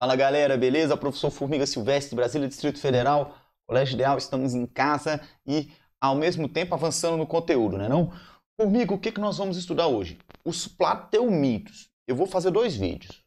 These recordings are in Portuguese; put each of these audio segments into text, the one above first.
Fala galera, beleza? Professor Formiga Silvestre, Brasília, Distrito Federal, Colégio Ideal, estamos em casa e ao mesmo tempo avançando no conteúdo, né não? Formiga, o que, que nós vamos estudar hoje? Os plateumintos. Eu vou fazer dois vídeos.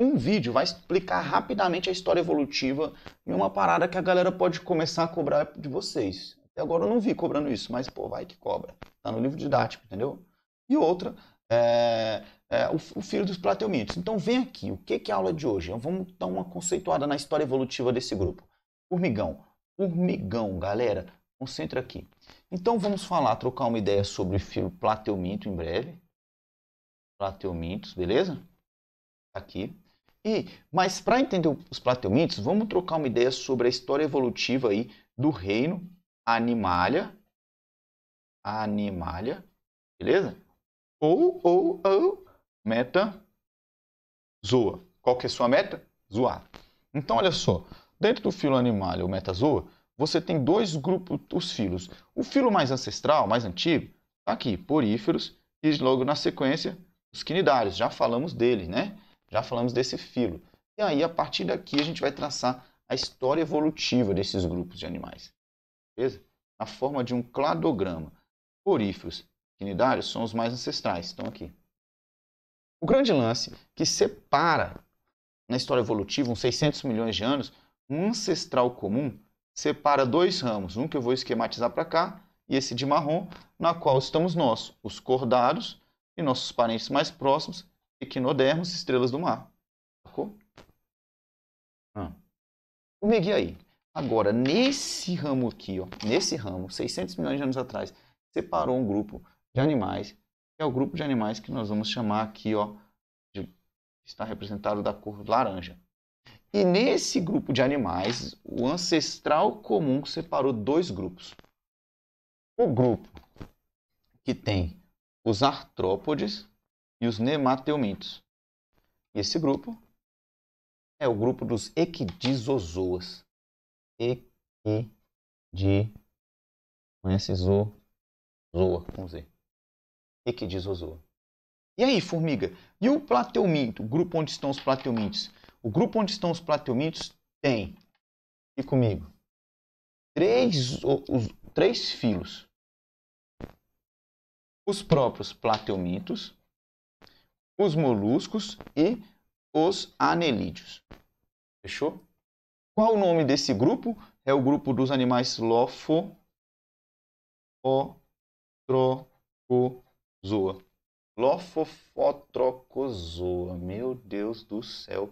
Um vídeo vai explicar rapidamente a história evolutiva e uma parada que a galera pode começar a cobrar de vocês. Até agora eu não vi cobrando isso, mas pô, vai que cobra. Tá no livro didático, entendeu? E outra é, é, o, o, filho dos plateumintos. Então vem aqui, o que, que é a aula de hoje? Vamos dar uma conceituada na história evolutiva desse grupo. Formigão. Formigão, galera, concentra aqui. Então vamos falar, trocar uma ideia sobre o filho plateuminto em breve. Plateumintos, beleza? Aqui. E, mas para entender os plateumintos, vamos trocar uma ideia sobre a história evolutiva aí do reino Animalia. Animalia, beleza? ou, ou, ou, meta, zoa. Qual que é a sua meta? Zoar. Então, olha só, dentro do filo animal ou metazoa, você tem dois grupos, os filos. O filo mais ancestral, mais antigo, está aqui, poríferos, e logo na sequência, os quinidários. Já falamos dele, né? Já falamos desse filo. E aí, a partir daqui, a gente vai traçar a história evolutiva desses grupos de animais. Beleza? Na forma de um cladograma. Poríferos quinidários são os mais ancestrais, estão aqui. O grande lance que separa na história evolutiva, uns 600 milhões de anos, um ancestral comum separa dois ramos, um que eu vou esquematizar para cá e esse de marrom, na qual estamos nós, os cordados e nossos parentes mais próximos, equinodermos, estrelas do mar. Sacou? Ah. O Megui aí. Agora, nesse ramo aqui, ó, nesse ramo, 600 milhões de anos atrás, separou um grupo de animais, que é o grupo de animais que nós vamos chamar aqui, ó, de, está representado da cor laranja. E nesse grupo de animais, o ancestral comum separou dois grupos. O grupo que tem os artrópodes e os nemateumintos. Esse grupo é o grupo dos equidizozoas. Equidi. Conhece zo? Zoa, com Z. E que diz Ozoa. E aí, formiga? E o plateuminto, o grupo onde estão os plateumintos? O grupo onde estão os plateumintos tem, e comigo, três, os, três filos. Os próprios plateumintos, os moluscos e os anelídeos. Fechou? Qual o nome desse grupo? É o grupo dos animais lofo, Lofofotrocozoa. Lofofotrocozoa. Meu Deus do céu.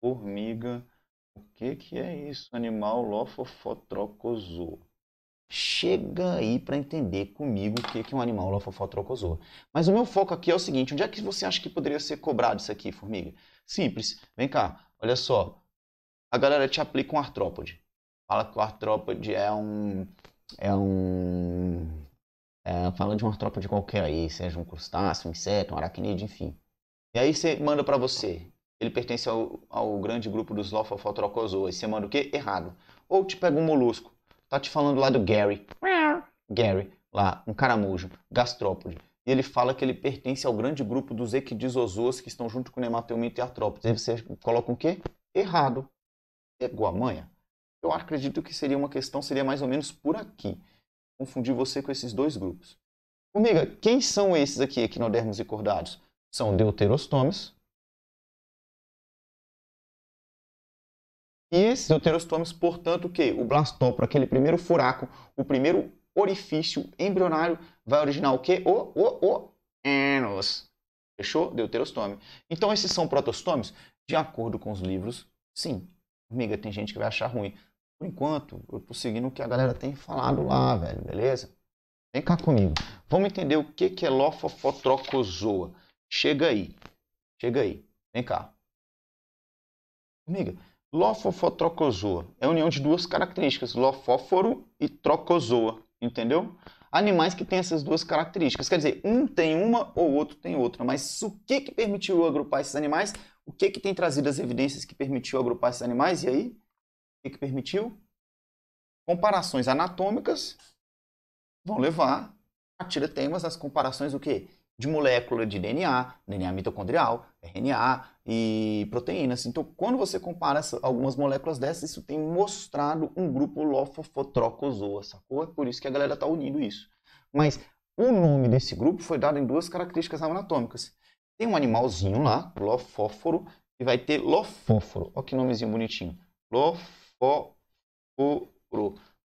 Formiga. O que, que é isso? Animal Lofofotrocozoa. Chega aí para entender comigo o que, que é um animal Lofofotrocozoa. Mas o meu foco aqui é o seguinte: onde é que você acha que poderia ser cobrado isso aqui, formiga? Simples. Vem cá, olha só. A galera te aplica um artrópode. Fala que o artrópode é um. É um é, fala de uma tropa de qualquer aí, seja um crustáceo, um inseto, um aracnídeo, enfim. E aí você manda para você. Ele pertence ao, ao grande grupo dos Lophophotorocozoa. E você manda o quê? Errado. Ou te pega um molusco. Tá te falando lá do Gary. Gary, lá, um caramujo, gastrópode. E ele fala que ele pertence ao grande grupo dos equidizozoas que estão junto com o e artrópodes. E você coloca o quê? Errado. Pegou a manha? Eu acredito que seria uma questão, seria mais ou menos por aqui confundir você com esses dois grupos. Formiga, quem são esses aqui, equinodermos e cordados? São deuterostômios. E esses deuterostômios, portanto, o quê? O blastóporo, aquele primeiro furaco, o primeiro orifício embrionário, vai originar o quê? O, o, o ânus. Fechou? Deuterostômio. Então, esses são protostômios? De acordo com os livros, sim. Formiga, tem gente que vai achar ruim. Por enquanto, eu tô seguindo o que a galera tem falado lá, velho, beleza? Vem cá comigo. Vamos entender o que, que é lofofotrocozoa. Chega aí. Chega aí. Vem cá. Amiga, lofofotrocozoa é a união de duas características, lofóforo e trocozoa, entendeu? Animais que têm essas duas características. Quer dizer, um tem uma ou outro tem outra. Mas o que, que permitiu agrupar esses animais? O que, que tem trazido as evidências que permitiu agrupar esses animais? E aí? Que, que permitiu? Comparações anatômicas vão levar a tira temas das comparações o quê? de molécula de DNA, DNA mitocondrial, RNA e proteínas. Então, quando você compara algumas moléculas dessas, isso tem mostrado um grupo lofofotrocozoa, sacou? É por isso que a galera está unindo isso. Mas o nome desse grupo foi dado em duas características anatômicas. Tem um animalzinho lá, lofóforo, e vai ter lofóforo. Olha que nomezinho bonitinho. Lofóforo.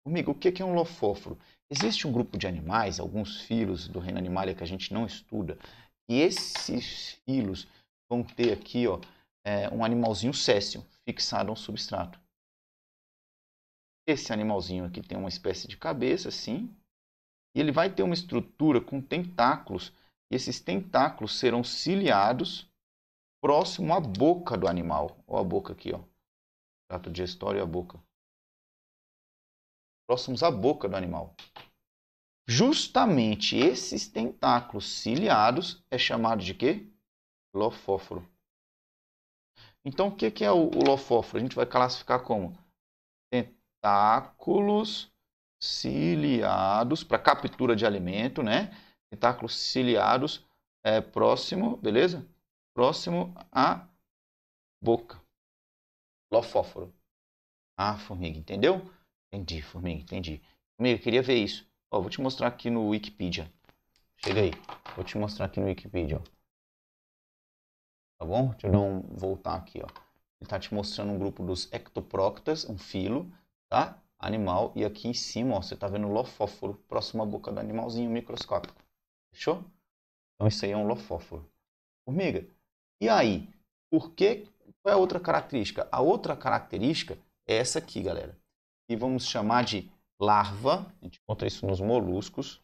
Amigo, o que é um lofóforo? Existe um grupo de animais, alguns filos do reino animal que a gente não estuda, e esses filos vão ter aqui ó, é, um animalzinho céssio fixado a um substrato. Esse animalzinho aqui tem uma espécie de cabeça, assim, e ele vai ter uma estrutura com tentáculos, e esses tentáculos serão ciliados próximo à boca do animal. Olha a boca aqui, ó. Trato digestório e a boca. Próximos à boca do animal. Justamente esses tentáculos ciliados é chamado de quê? Lofóforo. Então, o que é o lofóforo? A gente vai classificar como tentáculos ciliados para captura de alimento, né? Tentáculos ciliados é, próximo, beleza? Próximo à boca. Lofóforo. Ah, formiga, entendeu? Entendi, formiga, entendi. Formiga, queria ver isso. Ó, vou te mostrar aqui no Wikipedia. Chega aí. Vou te mostrar aqui no Wikipedia, ó. Tá bom? Deixa eu não voltar aqui, ó. Ele está te mostrando um grupo dos ectoproctas, um filo, tá? Animal. E aqui em cima, ó, você está vendo o lofóforo, próximo à boca do animalzinho microscópico. Fechou? Então isso aí é um lofóforo. Formiga. E aí? Por que? Qual é a outra característica? A outra característica é essa aqui, galera. E vamos chamar de larva. A gente encontra isso nos moluscos.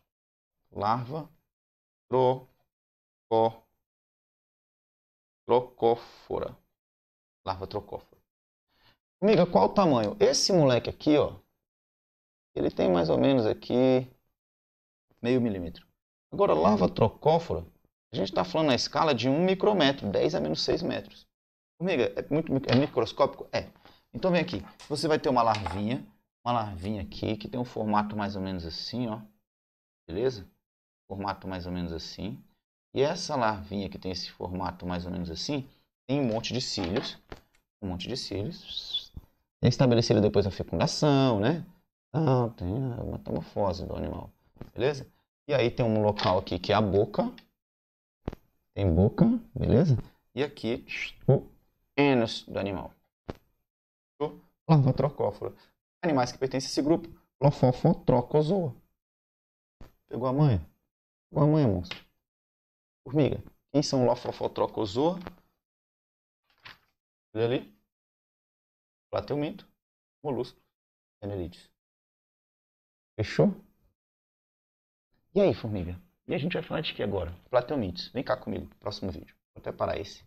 Larva trocó, trocófora. Larva trocófora. Amiga, qual o tamanho? Esse moleque aqui, ó, ele tem mais ou menos aqui meio milímetro. Agora, larva trocófora, a gente está falando na escala de 1 micrômetro, 10 a menos 6 metros. Amiga, é, muito, é microscópico? É. Então vem aqui, você vai ter uma larvinha, uma larvinha aqui que tem um formato mais ou menos assim, ó. Beleza? Formato mais ou menos assim. E essa larvinha que tem esse formato mais ou menos assim, tem um monte de cílios, um monte de cílios. É estabelecida depois a fecundação, né? Ah, tem a metamorfose do animal, beleza? E aí tem um local aqui que é a boca. Tem boca, beleza? E aqui o ânus do animal. Larva Animais que pertencem a esse grupo. Lofofotrocozoa. Pegou a manha? Pegou a manha, moço? Formiga. Quem são Lofofotrocozoa? Olha ali. Plateuminto. Molusco. Anelídeos. Fechou? E aí, formiga? E a gente vai falar de que agora? Plateumintes. Vem cá comigo, próximo vídeo. Vou até parar esse.